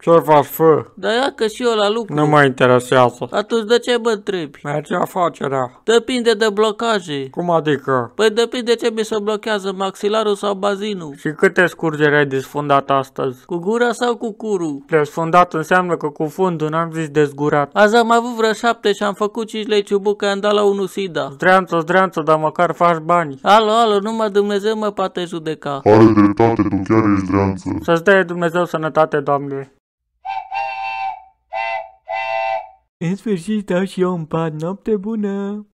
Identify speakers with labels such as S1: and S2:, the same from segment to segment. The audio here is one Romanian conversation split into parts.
S1: Ce faci, fă?
S2: Dar ia că și eu la lucru.
S1: Nu mă interesează.
S2: Atunci de ce mă întrebi?
S1: Merge afacerea.
S2: Depinde de blocaje.
S1: Cum adică?
S2: Păi depinde ce mi se blochează, maxilarul sau bazinul.
S1: Și câte scurgeri ai desfundat astăzi?
S2: Cu gura sau cu curul?
S1: Desfundat înseamnă că cu fundul n-am zis dezgurat.
S2: Azi am avut vreo șapte și am făcut 5 lei ciubucă, am dat la unul sida.
S1: Zdreanță, zdreanță, dar măcar faci bani.
S2: Alo, alo, numai Dumnezeu mă poate judeca.
S3: Are dreptate, tu chiar ești dreanță.
S1: Să-ți dea Dumnezeu sănătate, Doamne.
S4: În sfârșit stau și eu în pat, noapte bună.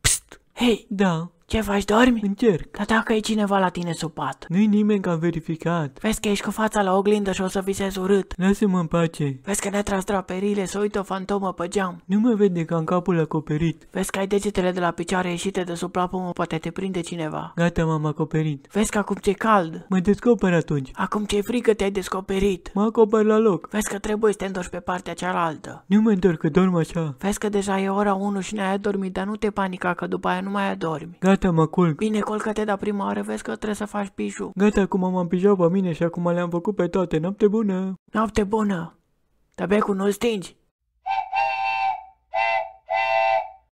S5: Psst! Hei,
S4: Da,
S5: ce faci, dormi?
S4: încerc.
S5: Dar dacă e cineva la tine sub pat,
S4: Nu-i nimeni că am verificat.
S5: vezi că ești cu fața la oglindă și o să visezi urât.
S4: Lasă-mă în pace.
S5: Vezi că ne-a tras draperile, să uită o fantomă pe geam.
S4: Nu mă vede că am capul acoperit.
S5: Vezi că ai degetele de la picioare ieșite de sub plapumă, poate te prinde cineva.
S4: Gata, m-am acoperit.
S5: Vezi că acum ți-e cald.
S4: Mă descoper atunci.
S5: Acum ți-e frică, te-ai descoperit.
S4: Mă acoper la loc.
S5: Vezi că trebuie să te întorci pe partea cealaltă.
S4: Nu mă întorc că dorm așa.
S5: Vezi că deja e ora 1 și n-ai adormit, dar nu te panica că după aia nu mai adormi.
S4: Gata, mă culc.
S5: Bine, colcă-te, dar prima oară vezi că trebuie să faci pișu.
S4: Gata, acum m-am pijat pe mine și acum le-am făcut pe toate. Noapte bună!
S5: Noapte bună! Dar becul nu-l stingi.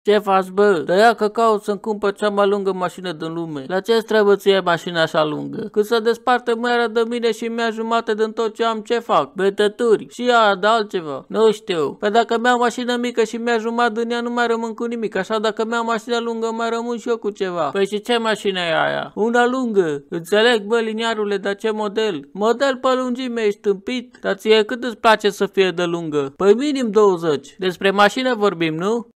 S2: Ce faci, bă? Dar ia că caut să-mi cumpăr cea mai lungă mașină din lume. La ce trebuie ție mașina așa lungă? Cât să desparte măiera de mine și mi-a jumate din tot ce am, ce fac? Betături și ea de altceva. Nu știu. Păi dacă mi-am mașină mică și mi-a jumătate din ea, nu mai rămân cu nimic. Așa dacă mi-am mașină lungă, mai rămân și eu cu ceva. Păi și ce mașină e aia? Una lungă. Înțeleg, bă, liniarule, dar ce model? Model pe lungime, ești tâmpit? Dar ție cât îți place să fie de lungă? Păi minim 20. Despre mașină vorbim, nu?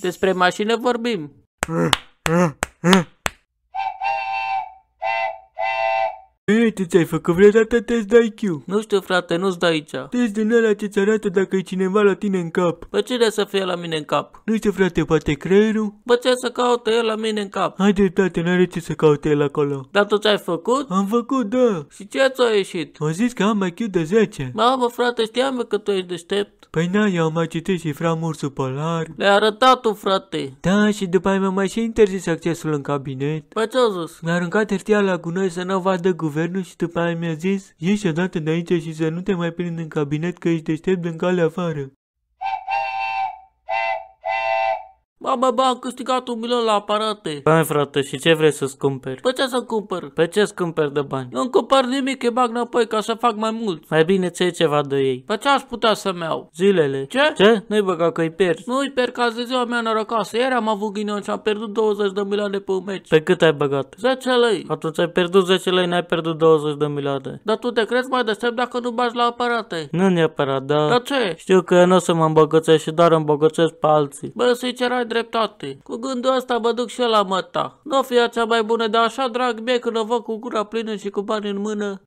S2: Despre mașină vorbim.
S4: Ei, tu ți-ai făcut vreodată test de IQ?
S2: Nu știu, frate, nu-ți dă aici.
S4: Test din ăla ce-ți arată dacă e cineva la tine în cap.
S2: Pe cine să fie la mine în cap?
S4: Nu știu, frate, poate creierul?
S2: Bă, ce să caute el la mine în cap?
S4: Hai dreptate, n-are ce să caute el acolo.
S2: Dar tu ți-ai făcut?
S4: Am făcut, da.
S2: Și ce ți-a ieșit?
S4: Am zis că am IQ de 10.
S2: Mamă, frate, știam eu că tu ești deștept.
S4: Păi na, eu am mai citit și Fra Ursul Polar.
S2: Le-a arătat tu, frate.
S4: Da, și după aia mi-a mai și interzis accesul în cabinet.
S2: Păi ce-au zis?
S4: Mi-a aruncat hârtia la gunoi să nu vadă guvernul și după aia mi-a zis Ieși odată de aici și să nu te mai prind în cabinet că ești deștept în calea afară.
S2: Mamă, bă, am câștigat un milion la aparate.
S1: Băi, frate, și ce vrei să-ți cumperi?
S2: Pe ce să cumpăr?
S1: Pe ce-ți cumperi de bani?
S2: Nu cumpăr nimic, îi bag înapoi ca să fac mai mult.
S1: Mai bine ți ceva de ei.
S2: Pe ce aș putea să-mi iau?
S1: Zilele.
S2: Ce?
S1: Ce? Nu-i băga că îi pierzi.
S2: Nu-i pierd ca de ziua mea norocoasă. Ieri am avut ghinion și am pierdut 20 de milioane pe un meci.
S1: Pe cât ai băgat?
S2: 10 lei.
S1: Atunci ai pierdut 10 lei, n-ai pierdut 20 de milioane.
S2: Dar tu te crezi mai deștept dacă nu bagi la aparate.
S1: Nu neapărat, dar...
S2: Dar ce?
S1: Știu că eu nu o să mă îmbogățesc și doar îmbogățesc pe alții.
S2: Bă, sincer ai dreptate. Cu gândul ăsta mă duc și eu la măta. Nu o fi cea mai bună, dar așa drag mie când o văd cu gura plină și cu bani în mână.